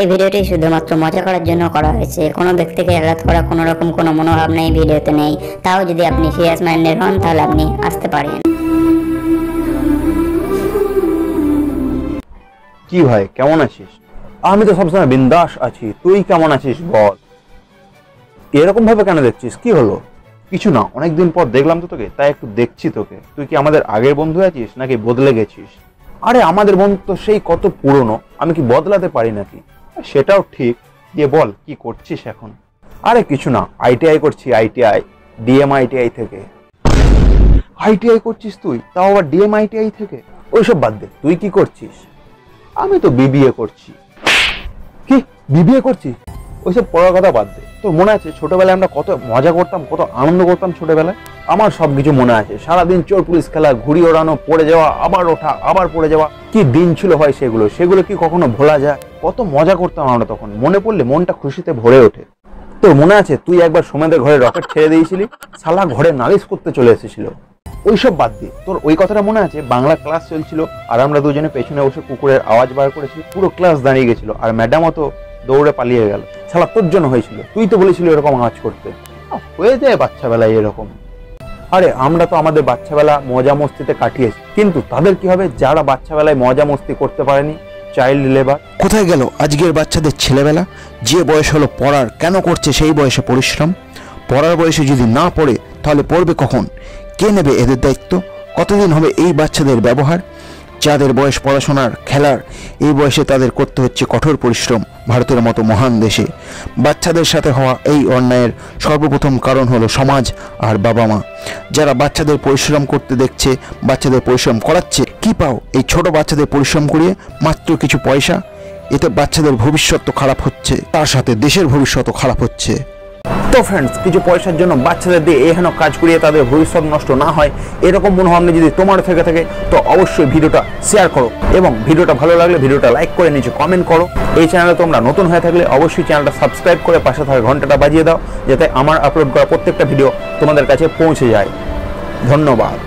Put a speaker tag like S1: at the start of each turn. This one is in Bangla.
S1: এই ভিডিওটি শুধুমাত্র মজা করার জন্য করা হয়েছে। কোনো ব্যক্তিকে আঘাত করা কোনো রকম কোনো মনোভাবনা এই ভিডিওতে নেই। তাও যদি আপনি সিরিয়াস মাইন্ডের হন, তাহলে আপনি আসতে পারেন।
S2: কি ভাই, কেমন আছিস? আমি তো সবসময় বিন্দাস আছি। তুই কেমন আছিস বল? এরকম ভাবে কেন দেখছিস? কি হলো? কিছু না, অনেকদিন পর দেখলাম তো তোকে, তাই একটু দেখছি তোকে। তুই কি আমাদের আগের বন্ধু আছিস, নাকি বদলে গেছিস? আরে, আমাদের বন্ধু তো সেই কত পুরনো, আমি কি বদলাতে পারি নাকি? সেটাও ঠিক যে বল, কি করছিস এখন? আরে কিছু না আইটিআই করছি আইটিআই ডিএম আইটিআই থেকে। আইটিআই করছিস তুই? তাও আবার ডিএম আইটিআই থেকে? ওইসব বাদ দে, তুই কি করছিস? আমি তো বিবিএ করছি। কি? বিবিএ করছিস? ওইসব পড়ার কথা বাদ দে। তোর মনে আছে ছোটবেলায় আমরা কত মজা করতাম, কত আনন্দ করতাম ছোটবেলায়? আমার সব কিছু মনে আছে। সারাদিন চোর পুলিশ খেলা, ঘুড়ি ওড়ানো, পড়ে যাওয়া, আবার ওঠা, আবার পড়ে যাওয়া। কি দিন ছিল হয় সেগুলো? সেগুলো কি কখনো ভোলা যায়? কত মজা করতাম আমরা তখন। মনে পড়লে মনটা খুশিতে ভরে ওঠে। তোর মনে আছে তুই একবার সোমেদের ঘরে রকেট ছেড়ে দিয়েছিলি? সালা ঘরে নালিশ করতে চলে এসেছিল। ওইসব বাদ দিয়ে তোর ওই কথাটা মনে আছে? বাংলা ক্লাস চলছিল আর আমরা দুজনে পেছনে বসে কুকুরের আওয়াজ বার করেছি পুরো ক্লাস দাঁড়িয়ে গেছিল আর ম্যাডামও তো দৌড়ে পালিয়ে গেল। শালা, তোর জন্য হয়েছিল। তুই তো বলেছিলি এরকম আওয়াজ করতে। হয়ে যায় বাচ্চা বেলায় এরকম। আরে, আমরা তো আমাদের বাচ্চাবেলা মজা মস্তিতে কাটিয়েছি। কিন্তু তাদের কি হবে? যারা বাচ্চাবেলায় মজা মস্তি করতে পারেনি চাইল্ড লেবার
S3: কোথায় গেল আজকের বাচ্চাদের ছেলেবেলা? যে বয়স হলো পড়ার, কেন করছে সেই বয়সে পরিশ্রম? পড়ার বয়সে যদি না পড়ে, তাহলে পড়বে কখন? কে নেবে এদের দায়িত্ব? কতদিন হবে এই বাচ্চাদের ব্যবহার? যাদের বয়স পড়াশোনার খেলার, এই বয়সে তাদের করতে হচ্ছে কঠোর পরিশ্রম ভারতের মতো মহান দেশে। বাচ্চাদের সাথে হওয়া এই অন্যায়ের সর্বপ্রথম কারণ হলো সমাজ আর বাবা মা যারা বাচ্চাদের পরিশ্রম করতে দেখছে, বাচ্চাদের পরিশ্রম করাচ্ছে, কি পাও? এই ছোট বাচ্চাদের পরিশ্রম করিয়ে মাত্র কিছু পয়সা, এতে বাচ্চাদের ভবিষ্যৎ তো খারাপ হচ্ছে, তার সাথে দেশের ভবিষ্যৎও খারাপ হচ্ছে।
S2: তো ফ্রেন্ডস কিছু পয়সার জন্য বাচ্চাদের দিয়ে এহেন কাজ করিয়ে তাদের ভবিষ্যৎ নষ্ট না হয়, এরকম মনোভাবনা যদি তোমার থেকে থাকে, তো অবশ্যই ভিডিওটা শেয়ার করো এবং ভিডিওটা ভালো লাগলে ভিডিওটা লাইক করে নিচে কমেন্ট করো। এই চ্যানেলে তোমরা নতুন হয়ে থাকলে অবশ্যই চ্যানেলটা সাবস্ক্রাইব করে পাশে থাকা ঘন্টাটা বাজিয়ে দাও, যাতে আমার আপলোড করা প্রত্যেকটা ভিডিও তোমাদের কাছে পৌঁছে যায়। ধন্যবাদ।